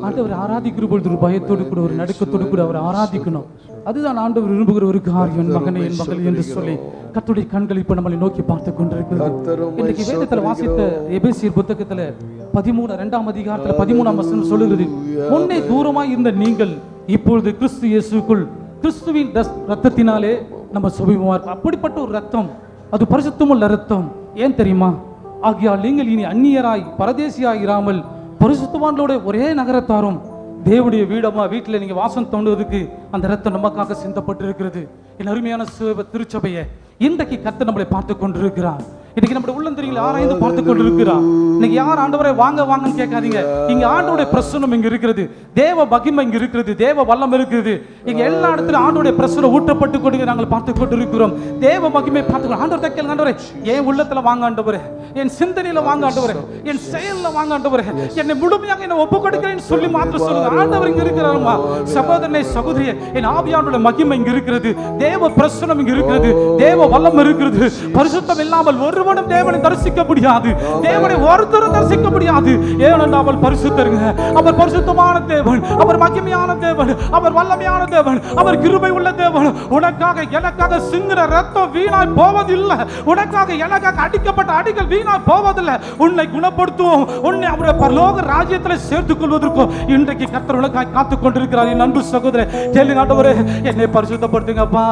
ஆண்டவர் ஆராதிக்கிற பொழுது ஒரு பயத்தோடு கூட ஒரு நடுக்கத்தோடு கூட அவர் ஆராதிக்கணும். அதுதான் ஆண்டவர் விரும்புகிற ஒரு காரியம் மகனே என் மகள் என்று சொல்லி கர்த்தருடைய கண்கள் இப்ப நம்மளை நோக்கி பார்த்து கொண்டிருக்கிறது. இன்னைக்கு வேதத்துல வாசித்த எபேசியர் புத்தகத்துல பதிமூணு இரண்டாம் அதிகாரத்துல பதிமூணாம் வசனம் சொல்லுகிறது. முன்னே தூரமாய் இருந்த நீங்கள் இப்பொழுது கிறிஸ்து இயேசுக்குள் கிறிஸ்துவின் ரத்தத்தினாலே நம்ம சுபிமா அப்படிப்பட்ட ஒரு ரத்தம் அது பரிசுத்தமுள்ள ரத்தம். ஏன் தெரியுமா? ஆகியால் நீங்கள் இனி அந்நியராய் பரதேசியாய் இராமல் பரிசுத்தவான்களுடைய ஒரே நகரத்தாரும் தேவனுடைய வீடமா வீட்டில் நீங்க வாசம் தோண்டுவதற்கு அந்த ரத்தம் நமக்காக சிந்தப்பட்டு இருக்கிறது என் அருமையான திருச்சபையை இன்றைக்கு கர்த்தர் நம்மளை பார்த்து கொண்டிருக்கிறார். இன்னைக்கு நம்முடைய உள்ளந்தரிகளை ஆராய்ந்து பார்த்து கொண்டிருக்கிறார். இன்னைக்கு யார் ஆண்டவரை வாங்க வாங்கன்னு கேட்காதீங்க. இங்க ஆண்டோடைய பிரசனம் இங்க இருக்கிறது. தேவ மகிமை இங்க இருக்கிறது. தேவ வல்லம் இருக்கிறது. இங்க எல்லா இடத்துலயும் ஆண்டோடைய பிரசனம் ஊற்றப்பட்டு கொண்டு நாங்கள் பார்த்து கொண்டிருக்கிறோம். தேவ மகிமை பார்த்து ஆண்டவர் தைக்கல் ஆண்டவரே என் உள்ளத்துல வாங்க ஆண்டவரே. என் சிந்தனையில வாங்க ஆண்டவரே. என் செயல்ல வாங்க ஆண்டவரே. என்னை முழுமையாக என்ன ஒப்பு கொடுக்கிறேன்னு சொல்லி மாத்திரம் சொல்லுங்க. ஆண்டவர் இங்க இருக்கிறாருமா சகோதரனே சகோதரியே என் ஆவியானுடைய மகிமை இங்க இருக்கிறது. தேவ பிரசனம் இங்க இருக்கிறது. தேவ வல்லம் இருக்கிறது. பரிசுத்தம் இல்லாமல் ஒருவனும் தேவனை தரிசிக்க முடியாது. தேவனை ஒருத்தரும் தரிசிக்க முடியாது. ஏனென்றால் அவர் பரிசுத்தருங்க. அவர் பரிசுத்தமான தேவன் அவர் மகிமையான தேவன் அவர் வல்லமையான தேவன் அவர் கிருபை உள்ள தேவன். உனக்காக எனக்காக சிங்குற ரத்தம் வீணாய் போவதில்லை. உனக்காக எனக்காக அடிக்கப்பட்ட அடிகள் வீணாய் போவதில்லை. உன்னை குணப்படுத்துவோம். உன்னை அவருடைய பரலோக ராஜ்யத்தில் சேர்த்துக் கொள்வதற்கும் இன்றைக்கு கத்தர் உனக்காக காத்துக் கொண்டிருக்கிறார். என் அன்பு கேள்வி கேளுங்க ஆண்டவரே என்னை பரிசுத்தப்படுத்துங்கப்பா.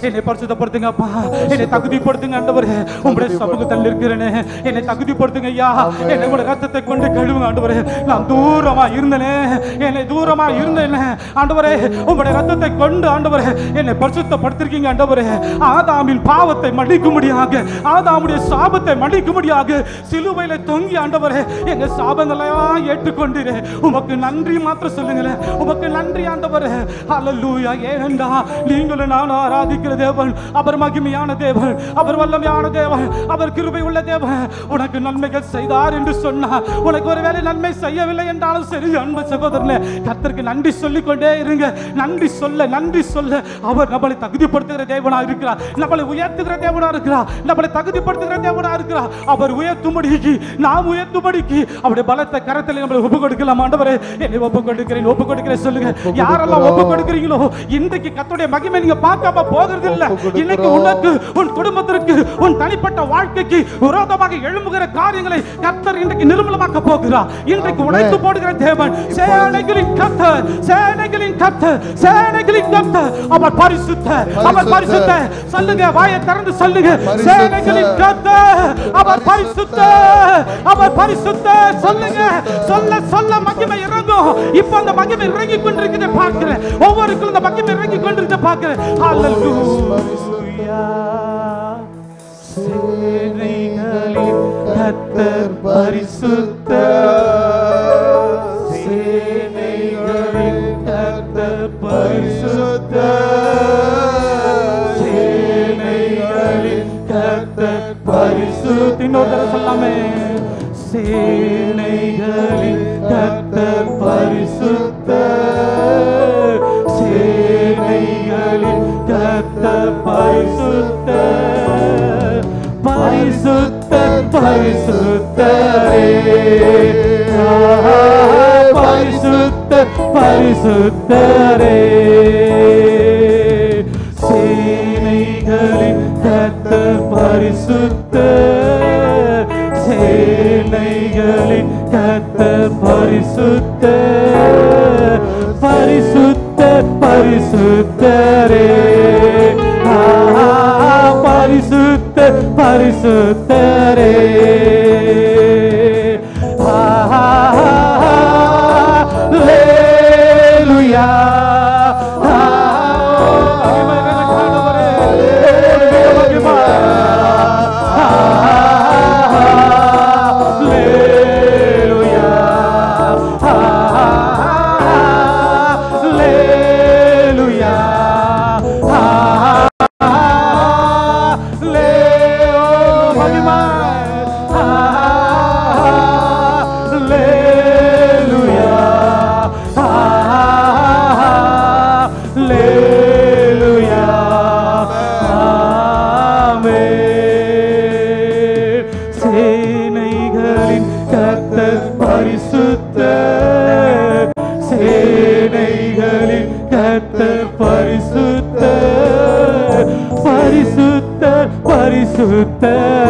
என்னை பரிசுத்தப்படுத்துங்கப்பா. என்னை தகுதிப்படுத்துங்க ஆண்டவரே. உங்களுடைய சமூகத்தில் இருக்கிறேனே. என்னை தகுதிப்படுத்துங்க ஐயா. என்னை கூட ரத்தத்தை கொண்டு கழுவுங்க ஆண்டவரே. நான் தூரமா இருந்தனே. என்னை தூரமா இருந்தேனே. ஆண்டவரே உங்களுடைய ரத்தத்தை கொண்டு ஆண்டவரே என்னை பரிசுத்தப்படுத்திருக்கீங்க ஆண்டவரே. ஆதாமின் பாவத்தை மன்னிக்கும்படியாக ஆதாமுடைய சாபத்தை மன்னிக்கும்படியாக சிலுவையில தொங்கி ஆண்டவரே எங்க சாபங்களையும் ஏற்றுக்கொண்டீரே. உமக்கு நன்றி மாத்திரம் சொல்லுங்களேன். உமக்கு நன்றி ஆண்டவரே. ஹalleluya. ஏனென்றா நீங்களும் நானும் ஆராதிக்கிற தேவன். அவர் மகிமையான தேவன் அவர் வல்லமையான தேவன் அவர் கிருபை உள்ள தேவன். உனக்கு நன்மைகள் செய்தார் என்று சொன்னார் உனக்கு ஒருவேளை நன்மை செய்யவில்லை என்றாலும் சரி அன்பு சகோதரனே கர்த்தருக்கு நன்றி சொல்லிக் கொண்டே இருங்க. நன்றி சொல்ல நன்றி சொல்ல. அவர் நம்மளை தகுதிப்படுத்துகிற தேவனா இருக்கிறார். நம்மளை உயர்த்துகிற தேவனா இருக்கிறார். நம்மளை தகுதிப்படுத்துகிற தேவனா இருக்கிறார். அவர் உயர்த்தும்படிக்கு நாம் உயர்த்தும்படிக்கு அவருடைய பலத்த கரத்தில் நம்மளை ஒப்பு கொடுக்கலாம் ஆண்டவரே என்னை ஒப்பு கொடுக்கிறேன் ஒப்பு கொடுக்கிறேன் சொல்லுங்க யாரெல்லாம் ஒப்பு கொடுக்கிறீங்களோ இன்றைக்கு கர்த்தருடைய மகிமை நீங்க பார்க்காம போகிறது இல்ல இன்னைக்கு உனக்கு உன் குடும்பத்திற்கு உன் தனிப்பட்ட வாழ்க்கைக்கு விரோதமாக எழும்புகிற காரியங்களை கர்த்தர் இன்றைக்கு நிர்மலமாக்க போகிறார். இன்றைக்கு உடைத்து போடுகிற தேவன் சேனைகளின் கர்த்தர் சேனைகளின் கர்த்தர் சேனைகளின் கர்த்தர். அவர் பரிசுத்த அவர் பரிசுத்த. சொல்லுங்க வாயை திறந்து சொல்லுங்க. சேனைகளின் கர்த்தர் அவர் பரிசுத்த. அவர் பரிசுத்த. சொல்லுங்க சொல்ல சொல்ல மகிமை இறங்கும். இப்ப அந்த மகிமை இறங்கி கொண்டிருக்கிறத பார்க்கிறேன். ஒவ்வொருக்கும் இந்த மகிமை இறங்கி கொண்டிருக்கிறத பார்க்கிறேன். சேனைகளின் கர்த்தர் பரிசுத்த சேனைகளின் கர்த்தர் பரிசுத்த சேனைகளின் கர்த்தர் பரிசுத்த. இன்னொரு தடவை சொல்லாமே. சேனைகளின் கர்த்தர் பரிசுத்த பரிசுத்தரே. பரிசுத்த பரிசுத்தரே. சேனைகளின் கர்த்தர் பரிசுத்த. சேனைகளின் கர்த்தர் பரிசுத்த. பரிசுத்த பரிசுத்தரே பரிசுத்தரே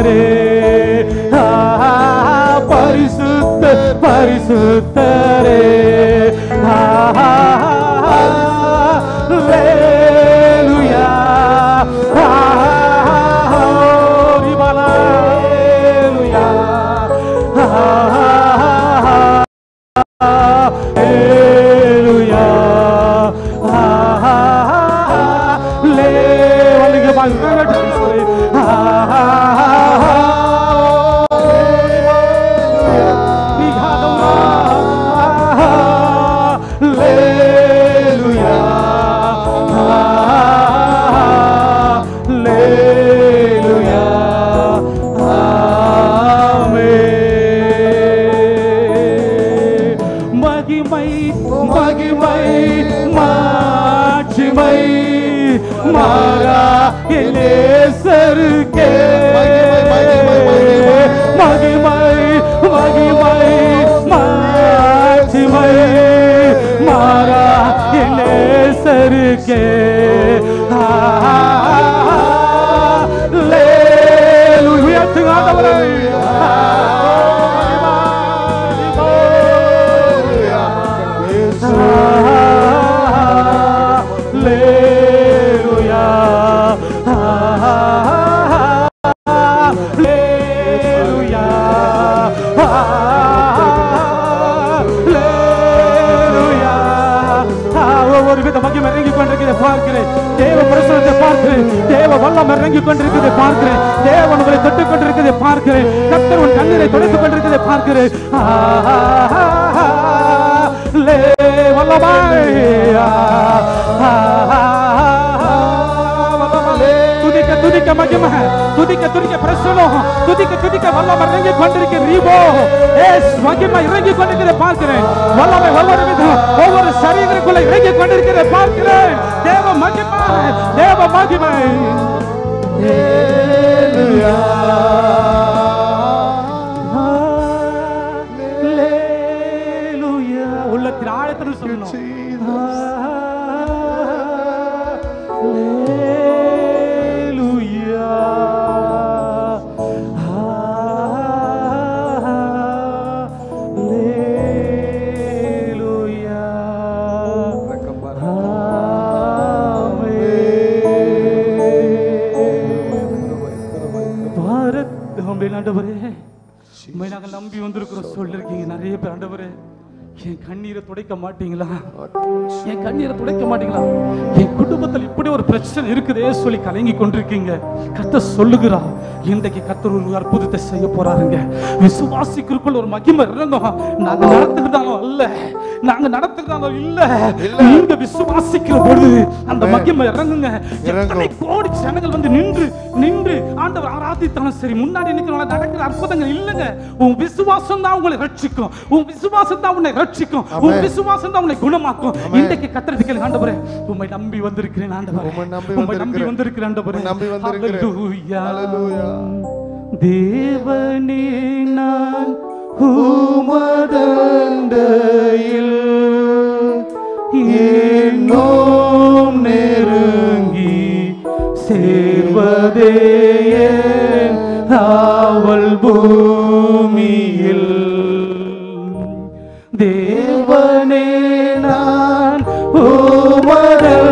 பரிசுத்தரே ஆ, பரிசுத்த Aleluia. பார்க்கிறேன். கத்தர் உன் கண்ணீரை துடைத்துக் கொண்டிருக்கிறதை பார்க்கிறேன். லே வல்லமாய் துதிக்க துதிக்க மகிமை. துதிக்க துதிக்க பிரசனம் துதிக்க துதிக்க வல்லமை இறங்கி கொண்டிருக்க ரீபோ. ஏஸ் மகிமை இறங்கி கொண்டிருக்கிறதை பார்க்கிறேன். வல்லமை ஒவ்வொரு விதம் ஒவ்வொரு சரீரக்குள்ள இறங்கி கொண்டிருக்கிறதை பார்க்கிறேன். தேவ மகிமை தேவ மகிமை. Hallelujah. பாரத் ஆண்டவரே. உண்மை நாங்கள் நம்பி வந்திருக்கிறோம். சொல்லிருக்கீங்க. நிறைய பேர் ஆண்டவரே என் கண்ணீரை துடைக்க மாட்டீங்களா? என் கண்ணீரை துடைக்க மாட்டீங்களா? என் குடும்பத்தில் இப்படி ஒரு பிரச்சனை இருக்குதே சொல்லி கலங்கி கொண்டிருக்கீங்க. கத்த சொல்லுகிறா இன்றைக்கு கத்தர் ஒரு அற்புதத்தை செய்ய போறாருங்க. விசுவாசிக்கிறதுக்குள்ள ஒரு மகிமை இறங்கும். நாங்க நடத்துகிறதாலும் அல்ல. நாங்க நடத்துகிறதாலும் இல்ல. நீங்க விசுவாசிக்கிற பொழுது அந்த மகிமை இறங்குங்க. எத்தனை கோடி ஜனங்கள் வந்து நின்று நின்று ஆண்டவர் ஆராதித்தாலும் சரி முன்னாடி நிக்கிறவங்க நடக்கிற அற்புதங்கள் இல்லைங்க. உன் விசுவாசம் தான் உங்களை ரட்சிக்கும். உன் விசுவாசம் தான் உன்னை ரட்சிக்கும். உன் விசுவாசம் தான் உன்னை குணமாக்கும். இன்றைக்கு கத்திரத்து கேளுங்க ஆண்டவரே. உம்மை நம்பி வந்திருக்கிறேன் ஆண்டவரே. உம்மை நம்பி வந்திருக்கிறேன். ஆண்டவரே. நம்பி வந்திருக்கிறேன். தேவனே நான் உமதண்டையில் இன்னும் நெருங்கி சேர்வதே தாவல் பூமியில். தேவனே நான் உமதண்டையில்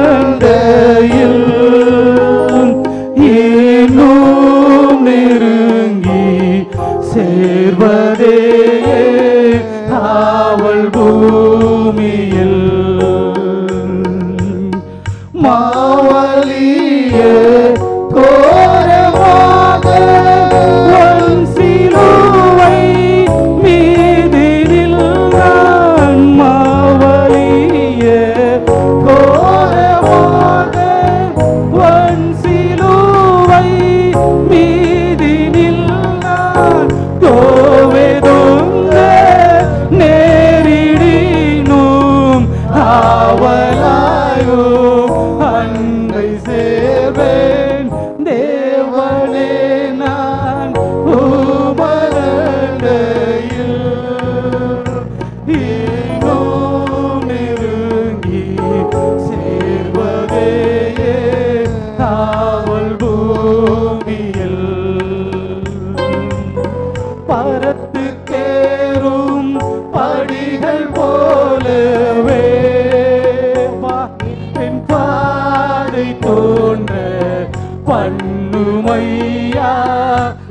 பண்ணுமையா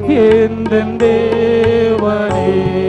எந்த தேவனே.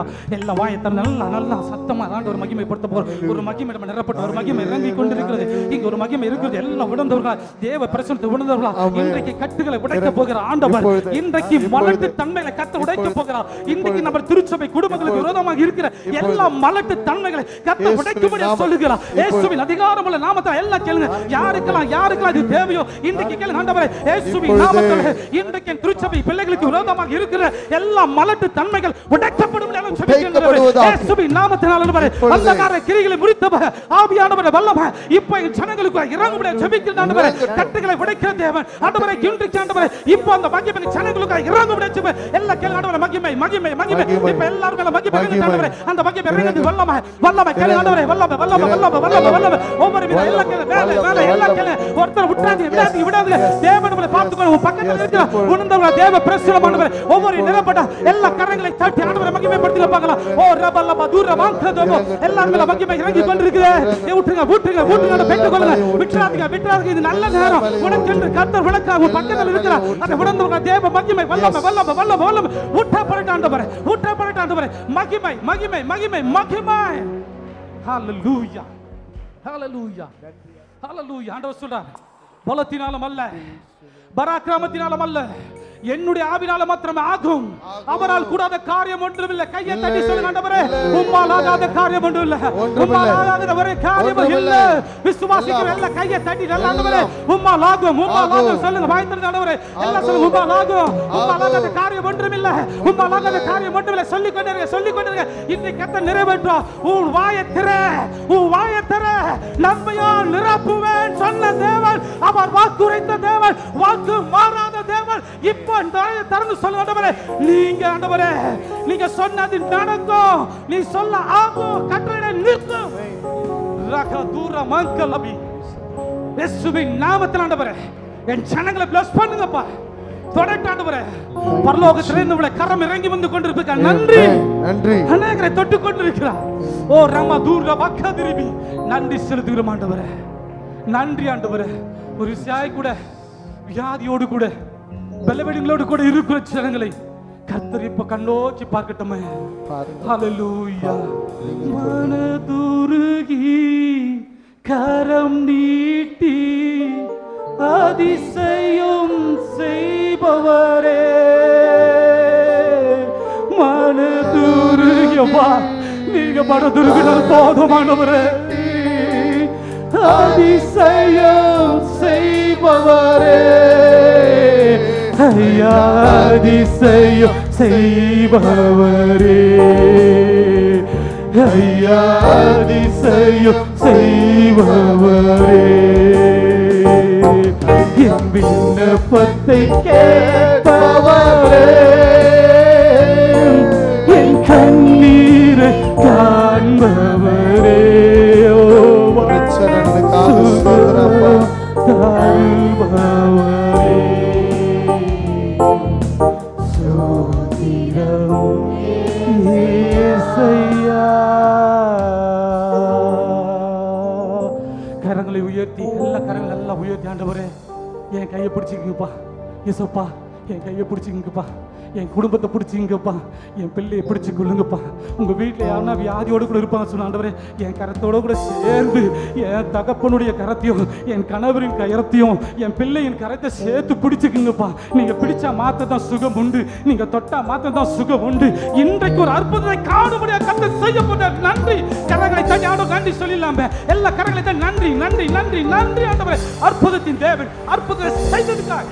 அல்லேலூயா எல்லா வாயத்தம் நல்லா நல்லா சத்தமா ஆண்டு ஒரு மகிமைப்படுத்த போற ஒரு மகிமை நம்ம நிரப்பட்ட ஒரு மகிமை இறங்கி கொண்டிருக்கிறது. இங்க ஒரு மகிமை இருக்கிறது. எல்லாம் உணர்ந்தவர்களா? தேவ பிரசனத்தை உணர்ந்தவர்களா? இன்றைக்கு கட்டுகளை உடைக்க போகிற ஆண்டவர் இன்றைக்கு மலட்டு தன்மைகளை கத்த உடைக்க போகிறார். இன்றைக்கு நம்ம திருச்சபை குடும்பங்களுக்கு விரோதமாக இருக்கிற எல்லா மலட்டு தன்மைகளை கத்த இயேசுவின் உடைக்கும்படி நாமம். சொல்லுகிறார். இயேசுவின் அதிகாரமுள்ள நாமத்தை எல்லாம் கேளுங்க. யாருக்கெல்லாம் யாருக்கெல்லாம் இது தேவையோ? இன்றைக்கு கேளுங்க ஆண்டவரே. இயேசுவின். நாமத்தில் இன்றைக்கு திருச்சபை பிள்ளைகளுக்கு விரோதமாக இருக்கிற எல்லா மலட்டு தன்மைகள் உடைக்கப்படும் எல்லாம் ஜெபிக்கின்றவரே. உடைக்கப்படுவதாக. இயேசுவின் நாமத்தினால் ஆண்டவரே இப்பொழுது. அந்தகார கிரிகளை முறித்தவர் ஆவியானவரே வல்லமை இப்போ என் ஜனங்களுக்கு இறங்கும்படி ஜெபிக்கிற ஆண்டவரே இறங்கட்டும். கட்டுகளை உடைக்கிற தேவன் ஆண்டவரே இன்றைக்கு ஆண்டவரே இப்போ அந்த மகிமை ஜனங்களுக்கு இறங்கும்படி ஜெப எல்லா கேளு ஆண்டவரே மகிமை மகிமை மகிமை மகிமை. இப்போ எல்லாரும் மேல மகிமை மகிமை. இறங்குது ஆண்டவரே அந்த மகிமை இறங்குது வல்லமை வல்லமை கேளு ஆண்டவரே வல்லமை வல்லமை வல்லமை வல்லமை வல்லமை ஒவ்வொரு வித எல்லா கேளு வேலை வேலை எல்லா கேளு ஒருத்தர் விட்டுறாதீங்க விடாதீங்க விடாதீங்க தேவன் உங்களை பார்த்துக்கணும் உன் பக்கத்துல இருக்கிற. உணர்ந்தவர்களா தேவ ஒவ்வொரு நிலப்பட்ட எல்லா கரங்களை தட்டி ஆண்டவரை மகிமைப்படுத்தி பார்க்கலாம். ஓ ரபல்ல மதுர வாங்கதோ எல்லாரும் மேல மகிமை இறங்கி கொண்டிருக்குது. ஏ விட்டுருங்க விட்டுருங்க விட்டுருங்க பெற்றுக் கொள்ளுங்க. விட்டுறாதீங்க விட்டுறாதீங்க. இது நல்ல நேரம். உனக்கு என்று கர்த்தர் விளக்க உன் பக்கத்தில் இருக்கிற அந்த உணர்ந்தவங்க தேவ மகிமை வல்லம வல்லம வல்லம வல்லம. ஊற்றப்படட்ட ஆண்டவரே. ஊற்றப்படட்ட ஆண்டவரே. மகிமை மகிமை மகிமை மகிமை. ஹalleluya. ஹalleluya. ஹalleluya. ஆண்டவர் சொல்றார். பலத்தினாலும் அல்ல. பராக்கிரமத்தினாலும் அல்ல. என்னுடைய ஆவினால மாத்திரம் ஆகும். அவரால் கூடாத காரியம் ஒன்றுமில்லை. கையை தட்டி சொல்லுங்க ஆண்டவரே. உம்மால் ஆகாத காரியம் ஒன்றும் இல்ல. உம்மால் ஆகாத ஒரு காரியம் இல்ல. விசுவாசிக்கிற. எல்லா கையை தட்டி நல்ல ஆண்டவரே. உம்மால் ஆகும் உம்மால் ஆகும். சொல்லுங்க வாய்த்திருந்த ஆண்டவரே. எல்லாம் சொல்லுங்க உம்மால் ஆகும். உம்மால் ஆகாத காரியம் ஒன்றுமில்லை. உம்மால் ஆகாத காரியம் ஒன்றுமில்லை. சொல்லிக் கொண்டிருக்க சொல்லிக் கொண்டிருக்க இன்றைக்கு கத்த நிறைவேற்றா உன் வாயை திற உன் வாயை திற. நன்மையால் நிரப்புவேன் சொன்ன தேவன் அவர் வாக்குரைத்த தேவன் வாக்கு மாறாத தேவன். இப்போ வாயை திறந்து சொல்லுங்க ஆண்டவரே. நீங்க ஆண்டவரே நீங்க சொன்னது நடக்கும். நீ சொல்ல ஆகும் கட்டளை நிற்கும். ரக தூர மங்கல் அபி. இயேசுவின் நாமத்தில் ஆண்டவரே என் ஜனங்களை bless பண்ணுங்கப்பா. தொடட்டு ஆண்டவரே பரலோகத்திலிருந்து உங்களை கரம் இறங்கி வந்து கொண்டிருக்க நன்றி. நன்றி. அநேகரை தொட்டு கொண்டிருக்கிறார். ஓ ரமா தூர பக்கா திரும்பி. நன்றி செலுத்துகிறோம் ஆண்டவரே. நன்றி ஆண்டவரே. ஒரு சாய் கூட வியாதியோடு கூட பலவீனங்களோடு கூட இருக்கிற ஜனங்களை கர்த்தர் இப்ப கண்ணோக்கி பார்க்கட்டுமே. ஹalleluya மனதுருகி கரம் நீட்டி அதிசயம் செய்பவரே. மனதுருகியப்பா நீங்க மனதுருகினால் போதுமானவரே. அதிசயம் செய்பவரே. ஐயா அதிசயம் செய்பவரே ஐயா அதிசயம் செய்பவரே என் விண்ணப்பத்தை கே இயேசையா. கரங்களை உயர்த்தி எல்லா கரங்களை எல்லாம் உயர்த்தி ஆண்டவரே என் கையை பிடிச்சிக்கிங்கப்பா இசப்பா என் கையை பிடிச்சிக்கிங்கப்பா என் குடும்பத்தை பிடிச்சிங்கப்பா என் பிள்ளையை பிடிச்சி கொள்ளுங்கப்பா உங்கள் வீட்டில் யாருன்னா வியாதியோட கூட இருப்பாங்க சொன்னாண்டவரே என் கரத்தோட கூட சேர்ந்து என் தகப்பனுடைய கரத்தையும் என் கணவரின் கரத்தையும் என் பிள்ளையின் கரத்தை சேர்த்து பிடிச்சிக்குங்கப்பா. நீங்க பிடிச்சா மாத்த தான் சுகம் உண்டு. நீங்க தொட்டா மாத்த தான் சுகம் உண்டு. இன்றைக்கு ஒரு அற்புதத்தை காணும்படியா கத்த செய்ய போட்ட நன்றி. கரங்களை தட்டி ஆடோ நன்றி சொல்லிடலாமே. எல்லா கரங்களை தான் நன்றி நன்றி நன்றி நன்றி ஆண்டவரே. அற்புதத்தின் தேவன் அற்புதத்தை செய்ததுக்காக.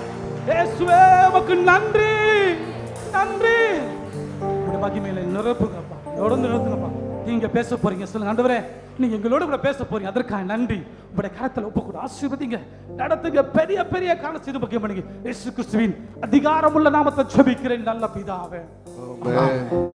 நன்றி. நன்றி. உடைய மகிமையில நிரப்புங்கப்பா தொடர்ந்து நிறுத்துங்கப்பா நீங்க பேச போறீங்க சொல்லுங்க. ஆண்டவரே நீங்க எங்களோட கூட பேச போறீங்க. அதற்காக நன்றி. உங்களுடைய கரத்தில் ஒப்பு கூட ஆசீர்வதிங்க. நடத்துங்க. பெரிய பெரிய கால செய்து முக்கியம் பண்ணுங்க. இயேசு கிறிஸ்துவின் அதிகாரமுள்ள நாமத்தை ஜெபிக்கிறேன் நல்ல பிதாவே.